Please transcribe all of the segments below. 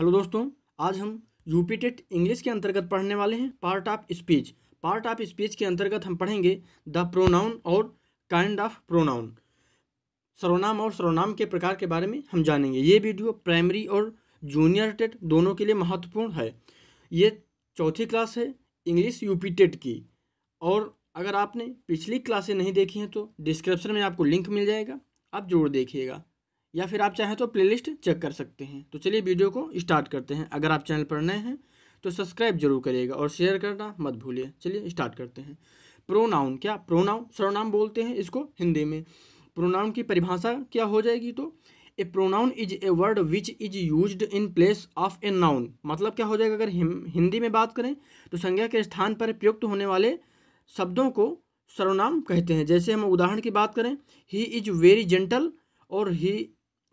Hello दोस्तों, आज हम यूपी टेट इंग्लिश के अंतर्गत पढ़ने वाले हैं part of speech. Part of speech के अंतर्गत हम पढ़ेंगे द प्रोनाउन और काइंड ऑफ़ प्रोनाउन। सर्वनाम और सर्वनाम के प्रकार के बारे में हम जानेंगे। ये वीडियो प्राइमरी और जूनियर टेट दोनों के लिए महत्वपूर्ण है। ये चौथी क्लास है इंग्लिश यूपी टेट की। और अगर आपने पिछली क्लासें नहीं देखी हैं तो डिस्क्रिप्शन में आपको लिंक मिल जाएगा। आप ज़रूर देखिएगा। या फिर आप चाहें तो प्लेलिस्ट चेक कर सकते हैं। तो चलिए वीडियो को स्टार्ट करते हैं। अगर आप चैनल पर नए हैं तो सब्सक्राइब ज़रूर करिएगा और शेयर करना मत भूलिए। चलिए स्टार्ट करते हैं। प्रोनाउन क्या प्रोनाउन सर्वनाम बोलते हैं इसको हिंदी में। प्रोनाउन की परिभाषा क्या हो जाएगी तो? A pronoun is a word which is use in place of a noun मतलब क्या हो जाएगा? अगर हिंदी में बात करें तो संज्ञा के स्थान पर प्रयुक्त होने वाले शब्दों को सर्वनाम कहते हैं। जैसे हम उदाहरण की बात करें ही इज़ वेरी जेंटल और he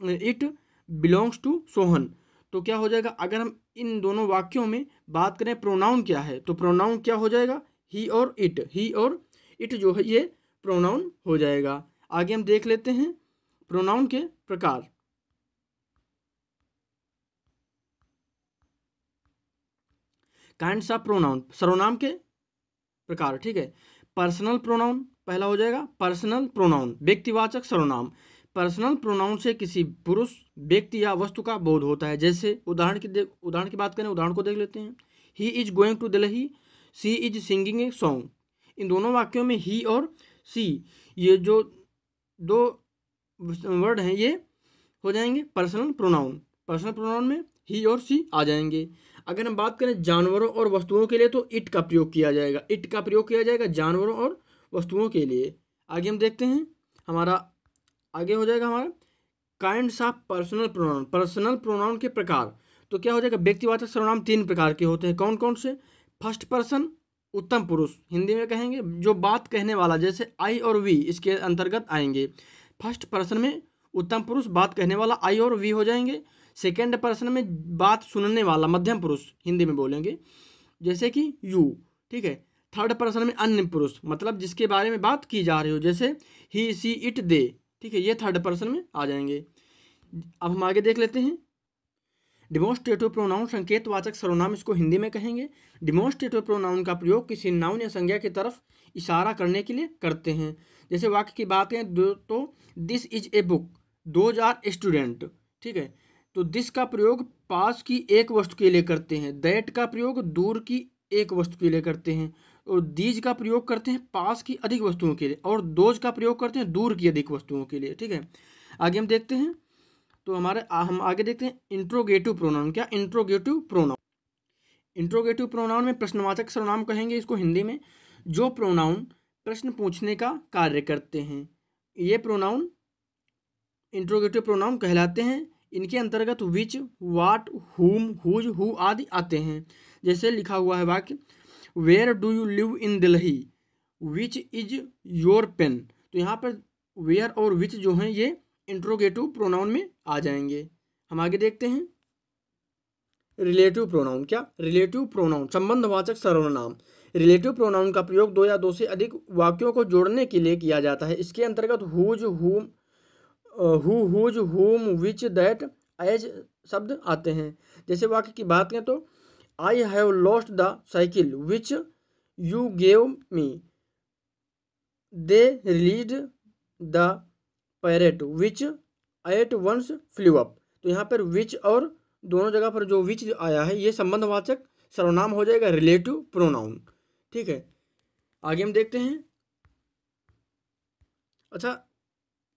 it belongs to Sohan. तो क्या हो जाएगा? अगर हम इन दोनों वाक्यों में बात करें प्रोनाउन क्या है? तो प्रोनाउन क्या हो जाएगा? ही और इट ही और इट जो है, ये प्रोनाउन हो जाएगा। आगे हम देख लेते हैं प्रोनाउन के प्रकार। काइंड्स ऑफ़ प्रोनाउन सर्वनाम के प्रकार, ठीक है? पर्सनल प्रोनाउन पहला हो जाएगा पर्सनल प्रोनाउन व्यक्तिवाचक सर्वनाम। पर्सनल प्रोनाउन से किसी पुरुष, व्यक्ति या वस्तु का बोध होता है। जैसे उदाहरण की उदाहरण की बात करें, उदाहरण को देख लेते हैं। He is going to Delhi she is singing a song इन दोनों वाक्यों में ही और सी ये जो दो वर्ड हैं, ये हो जाएँगे पर्सनल प्रोनाउन पर्सनल प्रोनाउन में ही और सी आ जाएँगे। अगर हम बात करें जानवरों और वस्तुओं के लिए तो इट का प्रयोग किया जाएगा। इट का प्रयोग किया जाएगा जानवरों और वस्तुओं के लिए। आगे हम देखते हैं, हमारा आगे हो जाएगा हमारा kind of personal pronoun personal pronoun के प्रकार। तो क्या हो जाएगा? व्यक्तिवाचक सर्वनाम तीन प्रकार के होते हैं। कौन कौन से? फ़र्स्ट पर्सन उत्तम पुरुष, हिंदी में कहेंगे, जो बात कहने वाला, जैसे आई और वी इसके अंतर्गत आएँगे। फ़र्स्ट पर्सन में उत्तम पुरुष, बात कहने वाला आई और वी हो जाएँगे। सेकेंड पर्सन में बात सुनने वाला, मध्यम पुरुष, हिंदी में बोलेंगे, जैसे कि यू ठीक है? थर्ड पर्सन में अन्य पुरुष मतलब जिसके बारे में बात की जा रही हो, जैसे ही सी इट दे ठीक है, ये थर्ड पर्सन में आ जाएँगे। अब हम आगे देख लेते हैं। डिमोस्ट्रेटिव प्रोनाउन संकेतवाचक सर्वनाम इसको हिंदी में कहेंगे। डिमोस्ट्रेटिव प्रोनाउन का प्रयोग किसी नाउन या संज्ञा की तरफ़ इशारा करने के लिए करते हैं। जैसे वाक्य की बात है तो this is a book two are student ठीक है? तो दिस का प्रयोग पास की एक वस्तु के लिए करते हैं। दैट का प्रयोग दूर की एक वस्तु के लिए करते हैं। और दीज का प्रयोग करते हैं पास की अधिक वस्तुओं के लिए और दोज का प्रयोग करते हैं दूर की अधिक वस्तुओं के लिए, ठीक है? आगे हम देखते हैं तो हमारे हम आगे देखते हैं इंट्रोगेटिव प्रोनाउन क्या इंट्रोगेटिव प्रोनाउन इंट्रोगेटिव प्रोनाउन में प्रश्नवाचक सर्वनाम कहेंगे इसको हिंदी में, जो प्रोनाउन प्रश्न पूछने का कार्य करते हैं। ये प्रोनाउन इंट्रोगेटिव प्रोनाउन कहलाते हैं, इनके अंतर्गत विच वाट हुम हुज हु आदि आते हैं। जैसे लिखा हुआ है वाक्य where do you live in Delhi which is your pen तो यहाँ पर वेयर और विच जो हैं, ये इंट्रोगेटिव प्रोनाउन में आ जाएँगे। हम आगे देखते हैं। रिलेटिव प्रोनाउन क्या? रिलेटिव प्रोनाउन संबंधवाचक सर्वनाम। रिलेटिव प्रोनाउन का प्रयोग दो या दो से अधिक वाक्यों को जोड़ने के लिए किया जाता है। इसके अंतर्गत हुज हुम हु हुज हुम विच दैट एज शब्द आते हैं। जैसे वाक्य की बात करें तो I have lost the cycle which you gave me they release the parrot which at once flew up तो यहाँ पर विच और दोनों जगह पर जो विच आया है, ये संबंधवाचक सर्वनाम हो जाएगा रिलेटिव प्रोनाउन ठीक है? आगे हम देखते हैं। अच्छा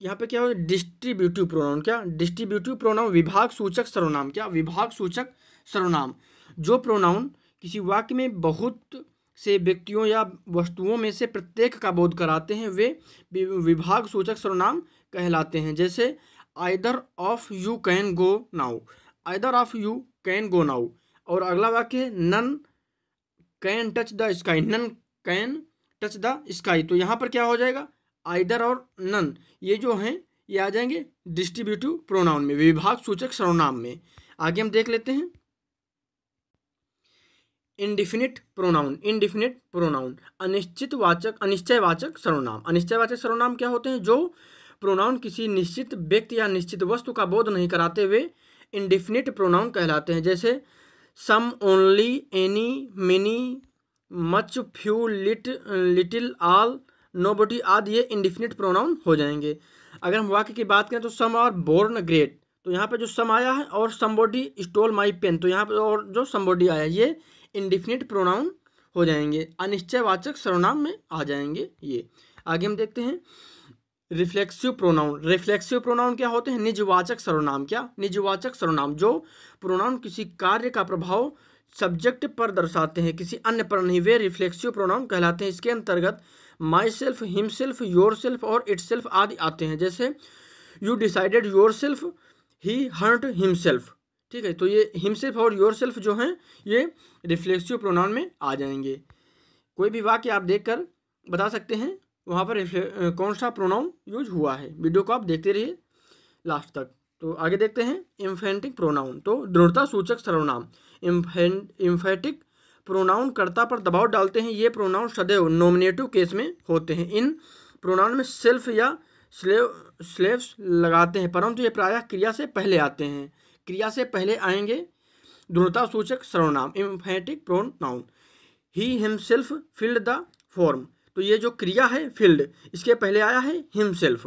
यहाँ पे क्या हो? डिस्ट्रीब्यूटिव प्रोनाउन क्या? डिस्ट्रीब्यूटिव प्रोनाउन विभाग सूचक सर्वनाम क्या? विभाग सूचक सर्वनाम। जो प्रोनाउन किसी वाक्य में बहुत से व्यक्तियों या वस्तुओं में से प्रत्येक का बोध कराते हैं, वे विभाग सूचक सर्वनाम कहलाते हैं। जैसे either of you can go now either of you can go now और अगला वाक्य है none can touch the sky none can touch the sky तो यहाँ पर क्या हो जाएगा? आइदर और नन, ये जो हैं, ये आ जाएँगे डिस्ट्रीब्यूटिव प्रोनाउन में, विभाग सूचक सर्वनाम में। आगे हम देख लेते हैं। इनडिफिनिट प्रोनाउन इनडिफिनिट प्रोनाउन, अनिश्चित वाचक, अनिश्चयवाचक सर्वनाम। अनिश्चयवाचक सर्वनाम क्या होते हैं? जो प्रोनाउन किसी निश्चित व्यक्ति या निश्चित वस्तु का बोध नहीं कराते हुए इंडिफिनिट प्रोनाउन कहलाते हैं। जैसे, some only, any, many, much few, lit, little, all no आदि ये इंडिफिनिट प्रोनाउन हो जाएँगे। अगर हम वाक्य की बात करें तो सम आर बोर्न ग्रेट तो यहाँ पे जो सम आया है और समबॉडी स्टोल माई पेन तो यहाँ पे और जो समबॉडी आया ये इंडिफिनिट प्रोनाउन हो जाएँगे। अनिश्चयवाचक सर्वनाम में आ जाएँगे ये। आगे हम देखते हैं। रिफ्लेक्सिव प्रोनाउन रिफ्लेक्सिव प्रोनाउन क्या होते हैं? निजवाचक सर्वनाम। क्या? निजवाचक सर्वनाम, जो प्रोनाउन किसी कार्य का प्रभाव सब्जेक्ट पर दर्शाते हैं, किसी अन्य पर नहीं, वे रिफ्लेक्सिव प्रोनाउन कहलाते हैं। इसके अंतर्गत myself himself yourself और इट सेल्फ आदि आते हैं। जैसे you decided yourself he hurt himself ठीक है तो ये हिमसेल्फ और योर सेल्फ जो हैं, ये रिफ्लेक्सिव प्रोनाउन में आ जाएँगे। कोई भी वाक्य आप देखकर बता सकते हैं, वहाँ पर कौन सा प्रोनाउन यूज़ हुआ है? वीडियो को आप देखते रहिए लास्ट तक। तो आगे देखते हैं इम्फेंटिक प्रोनाउन तो दृढ़ता सूचक सर्वनाम। इम्फेटिक प्रोनाउन कर्ता पर दबाव डालते हैं। ये प्रोनाउन सदैव नॉमिनेटिव केस में होते हैं। इन प्रोनाउन में सेल्फ या स्लेव, स्लेव्स लगाते हैं, परंतु ये प्रायः क्रिया से पहले आते हैं। क्रिया से पहले आएँगे दृढ़ता सूचक सर्वनाम, emphatic pronoun. He himself filled the form तो ये जो क्रिया है फ़ील्ड इसके पहले आया है himself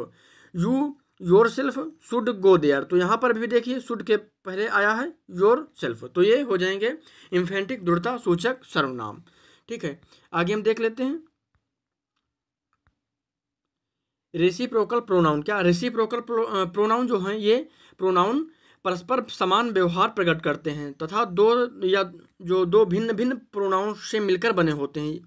you yourself should go there. तो यहाँ पर भी देखिए, शुड के पहले आया है योर सेल्फ। तो ये हो जाएँगे इन्फेंटिक दृढ़ता सूचक सर्वनाम। ठीक है, आगे हम देख लेते हैं। रेसिप्रोकल प्रोनाउन क्या रेसिप्रोकल प्रोनाउन जो हैं, ये प्रोनाउन परस्पर समान व्यवहार प्रकट करते हैं तथा दो या जो दो भिन्न भिन्न प्रोनाउन से मिलकर बने होते हैं।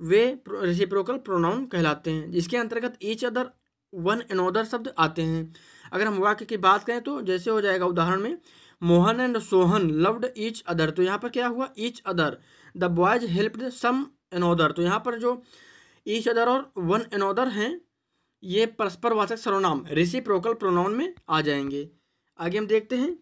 वे रेसिप्रोकल प्रोनाउन कहलाते हैं, जिसके अंतर्गत ईच अदर वन एनोदर शब्द आते हैं। अगर हम वाक्य की बात करें तो जैसे हो जाएगा उदाहरण में, Mohan and Sohan loved each other तो यहाँ पर क्या हुआ? Each other the boys helped some another तो यहाँ पर जो ईच अदर और वन एनोदर हैं, ये परस्पर वाचक सर्वनाम रेसिप्रोकल प्रोनाउन में आ जाएँगे। आगे हम देखते हैं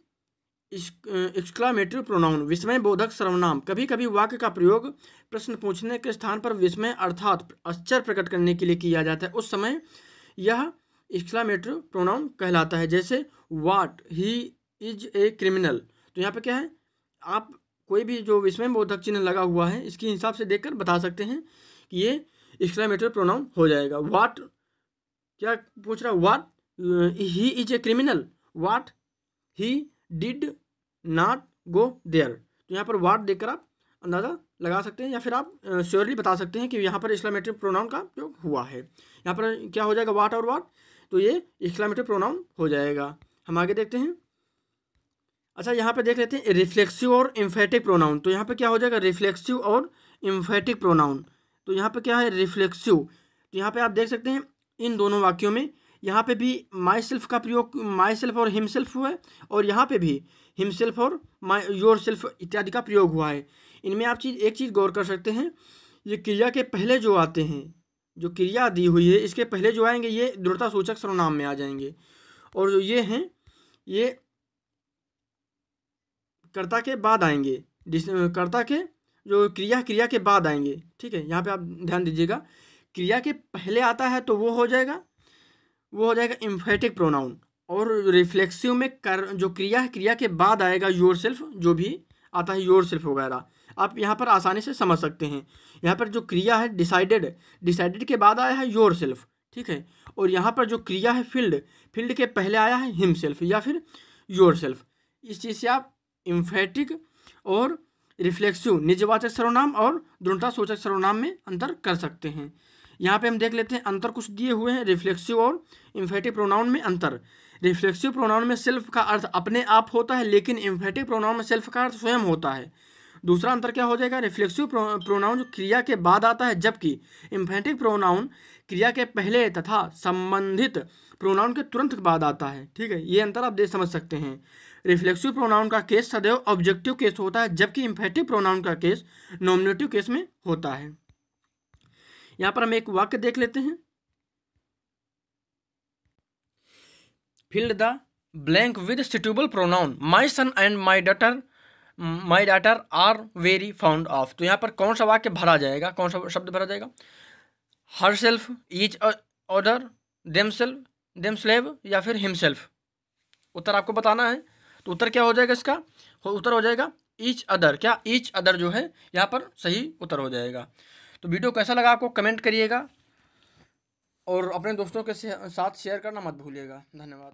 एक्सक्लामेटरी प्रोनाउन विस्मय बोधक सर्वनाम। कभी कभी वाक्य का प्रयोग प्रश्न पूछने के स्थान पर विस्मय अर्थात आश्चर्य प्रकट करने के लिए किया जाता है। उस समय यह एक्सक्लामेटरी प्रोनाउन कहलाता है, जैसे वाट, ही इज़ ए क्रिमिनल। तो यहाँ पे क्या है, आप कोई भी जो विस्मय बोधक चिन्ह लगा हुआ है, इसके हिसाब से देखकर बता सकते हैं कि ये एक्सक्लामेटरी प्रोनाउन हो जाएगा। वाट, क्या पूछ रहा what, he is a criminal. What, he did not go there. तो यहाँ पर वाट देखकर आप अंदाज़ा लगा सकते हैं या फिर आप श्योरली बता सकते हैं कि यहाँ पर इस्लामेटिक प्रोनाउन का उपयोग हुआ है। यहाँ पर क्या हो जाएगा वाट और वाट तो ये इस्लामेटिक प्रोनाउन हो जाएगा। हम आगे देखते हैं। अच्छा यहाँ पे देख लेते हैं रिफ्लेक्सिव और इम्फेटिक प्रोनाउन तो यहाँ पे क्या हो जाएगा रिफ्लेक्सिव और इम्फेटिक प्रोनाउन तो यहाँ पे क्या है रिफ्लेक्सिव तो यहाँ पे आप देख सकते हैं, इन दोनों वाक्यों में यहाँ पे भी माई सेल्फ का प्रयोग माई सेल्फ और हिम सेल्फ हुआ है, और यहाँ पे भी हिम सेल्फ और माई योर सेल्फ इत्यादि का प्रयोग हुआ है। इनमें आप चीज़, एक चीज़ गौर कर सकते हैं, ये क्रिया के पहले जो आते हैं, जो क्रिया दी हुई है, इसके पहले जो आएँगे, ये दृढ़ता सूचक सर्वनाम में आ जाएँगे। और जो ये हैं, ये कर्ता के बाद आएँगे कर्ता के, जो क्रिया क्रिया के बाद आएँगे, ठीक है, यहाँ पे आप ध्यान दीजिएगा, क्रिया के पहले आता है तो वो हो जाएगा, वो हो जाएगा इम्फेटिक प्रोनाउन और रिफ्लेक्सिव में कर, जो क्रिया क्रिया के बाद आएगा योर सेल्फ जो भी आता है योर सेल्फ वगैरह। आप यहाँ पर आसानी से समझ सकते हैं। यहाँ पर जो क्रिया है डिसाइडेड डिसाइडेड के बाद आया है योर सेल्फ ठीक है? और यहाँ पर जो क्रिया है फ़ील्ड फ़ील्ड के पहले आया है हिम सेल्फ या फिर योर सेल्फ इस चीज़ से आप इम्फेटिक और रिफ्लेक्सिव निजवाचक सर्वनाम और दृढ़ता सूचक सर्वनाम में अंतर कर सकते हैं। यहाँ पे हम देख लेते हैं, अंतर कुछ दिए हुए हैं रिफ्लेक्सिव और इम्फेटिक प्रोनाउन में अंतर। रिफ्लेक्सिव प्रोनाउन में सेल्फ का अर्थ अपने आप होता है, लेकिन इम्फेटिक प्रोनाउन में सेल्फ का अर्थ स्वयं होता है। दूसरा अंतर क्या हो जाएगा? रिफ्लेक्सिव प्रोनाउन जो क्रिया के बाद आता है, जबकि इम्फेटिक प्रोनाउन क्रिया के पहले तथा संबंधित प्रोनाउन के तुरंत बाद आता है। ठीक है, ये अंतर आप देख समझ सकते हैं। रिफ्लेक्सिव प्रोनाउन का केस सदैव ऑब्जेक्टिव केस होता है, जबकि इम्फेटिव प्रोनाउन का केस नॉमिनेटिव केस में होता है। यहाँ पर हम एक वाक्य देख लेते हैं। Filled the blank with suitable pronoun my son and my daughter my daughter are very fond of तो यहाँ पर कौन सा वाक्य भरा जाएगा? कौन सा शब्द भरा जाएगा? Herself each other themself themselves या फिर हिम सेल्फ उत्तर आपको बताना है। तो उत्तर क्या हो जाएगा इसका? उत्तर हो जाएगा ईच अदर क्या ईच अदर जो है, यहाँ पर सही उत्तर हो जाएगा। तो वीडियो कैसा लगा आपको कमेंट करिएगा और अपने दोस्तों के साथ शेयर करना मत भूलिएगा। धन्यवाद।